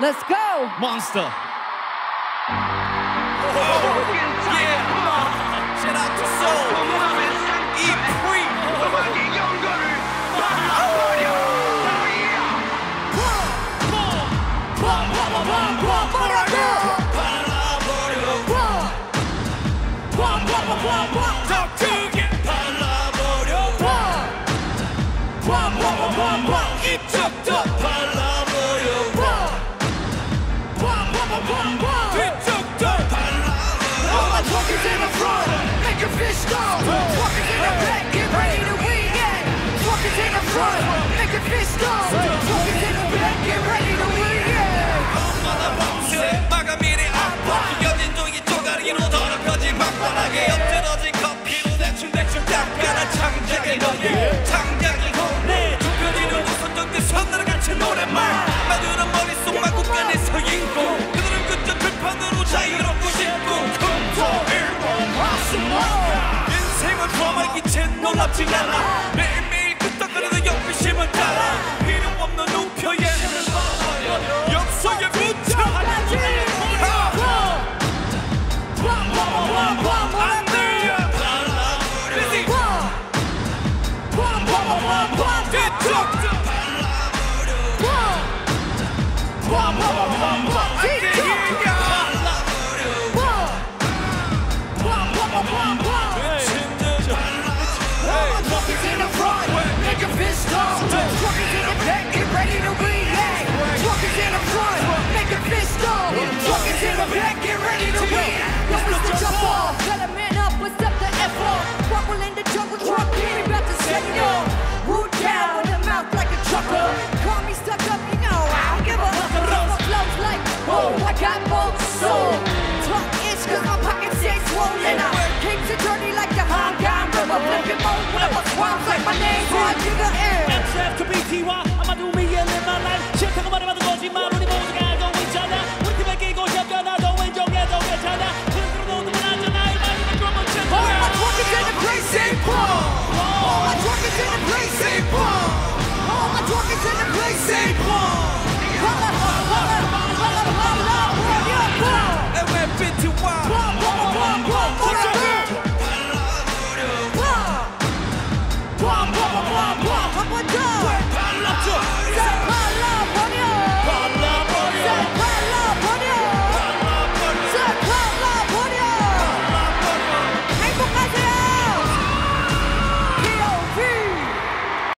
Let's go. Monster. Oh, yeah. 인생은 도망기채 놀랍지 않아. 매일매일 끄떡거리는 연비심은 I got both soul. Talk is cause my pockets stay swollen. I came to dirty like the Hong Kong River. Flicking mode when I'm a swamp like my name. So I give the air. MCF to BTY, I'ma do me and live my life. Shit, talk about it, mother, go, she, don't go, jump down, I don't don't get, don't get, China. All my truck is in the place, Paul. All my truck is in the place, blah, blah, blah, blah, blah. 他们的，为他老子，在。